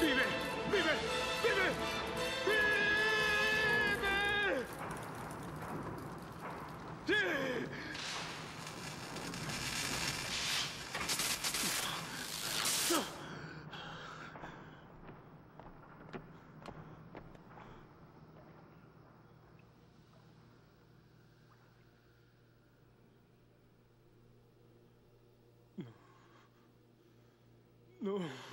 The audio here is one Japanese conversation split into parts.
¡Vive! ¡Vive! ¡Vive! ¡Vive! ¡Sí! No. No.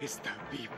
Está vivo.